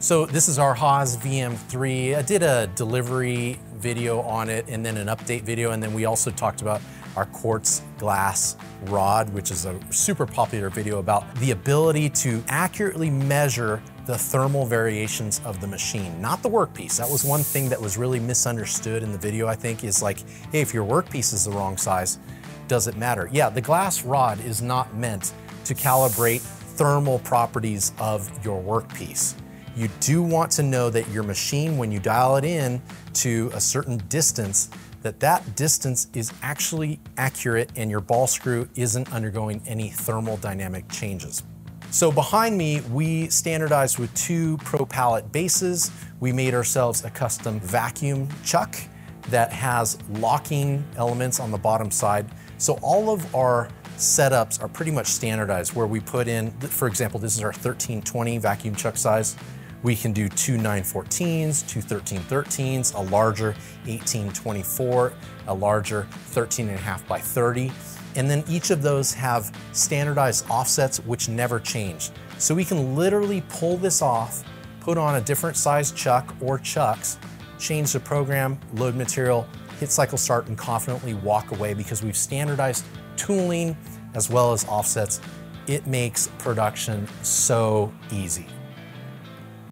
So this is our Haas VM3. I did a delivery video on it and then an update video, and then we also talked about our quartz glass rod, which is a super popular video about the ability to accurately measure the thermal variations of the machine, not the workpiece. That was one thing that was really misunderstood in the video, I think, is like, hey, if your workpiece is the wrong size, does it matter? Yeah, the glass rod is not meant to calibrate thermal properties of your workpiece. You do want to know that your machine, when you dial it in to a certain distance, that that distance is actually accurate and your ball screw isn't undergoing any thermal dynamic changes. So behind me, we standardized with two Pro Pallet bases. We made ourselves a custom vacuum chuck that has locking elements on the bottom side. So all of our setups are pretty much standardized where we put in, for example, this is our 1320 vacuum chuck size. We can do two 914s, two 1313s, a larger 1824, a larger 13 and a half by 30. And then each of those have standardized offsets which never change. So we can literally pull this off, put on a different size chuck or chucks, change the program, load material, hit cycle start and confidently walk away because we've standardized tooling as well as offsets. It makes production so easy.